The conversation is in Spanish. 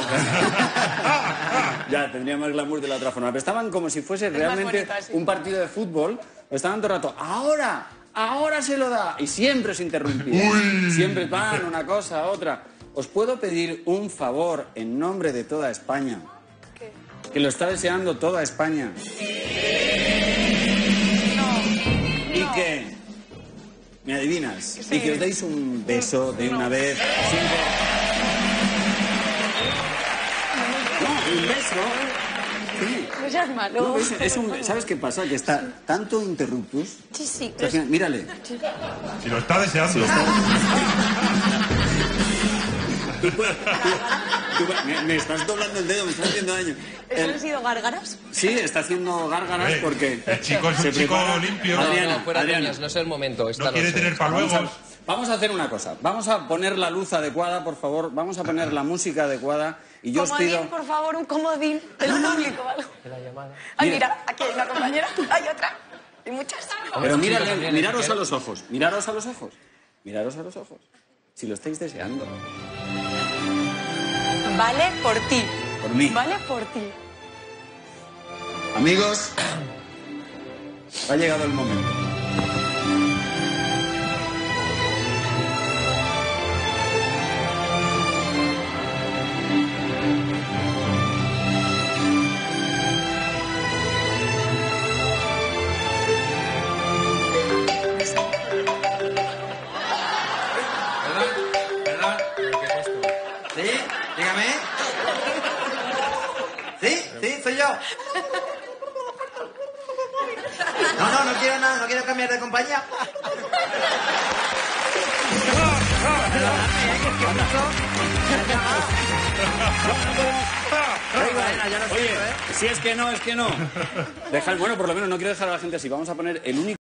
ya, tendría más glamour de la otra forma. Pero estaban como si fuese más realmente bonito un partido de fútbol. Estaban todo el rato, ahora, ahora se lo da. Y siempre se interrumpía. Siempre van una cosa, otra. ¿Os puedo pedir un favor en nombre de toda España? ¿Qué? Que lo está deseando toda España. ¿Y qué? ¿Me adivinas? Sí. Y que os deis un beso de una vez. sin beso. Sí. No seas malo. No, es, es un, ¿Sabes qué pasa? Que está tanto interruptus. Sí, sí. O sea, que- mírale. Si lo está deseando. tú- me, me estás doblando el dedo, me estás haciendo daño. ¿Eso han sido gárgaras? sí, está haciendo gárgaras Eh, porque. el chico es un se chico prepara- limpio. Adriana, no, fuera Adriana, coñas, no es el momento. Esta No quiere sé. tener paluegos. vamos a hacer una cosa. Vamos a poner la luz adecuada, por favor. Vamos a poner la música adecuada. Y yo os comodín, pido. por favor, un comodín del público algo. La llamada. Ay, Mira. mira, aquí hay una compañera, hay otra. Y muchas. Pero mírale, miraros a los ojos. Miraros a los ojos. Miraros a los ojos. Si lo estáis deseando. Vale por ti. Por mí. Vale por ti. Amigos, ha llegado el momento. Dígame. ¿Sí? ¿Sí? ¿Soy yo? No, no, no quiero nada, no quiero cambiar de compañía. Oye, si es que no, es que no. Dejar, bueno, por lo menos no quiero dejar a la gente así. Vamos a poner el único.